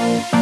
Bye.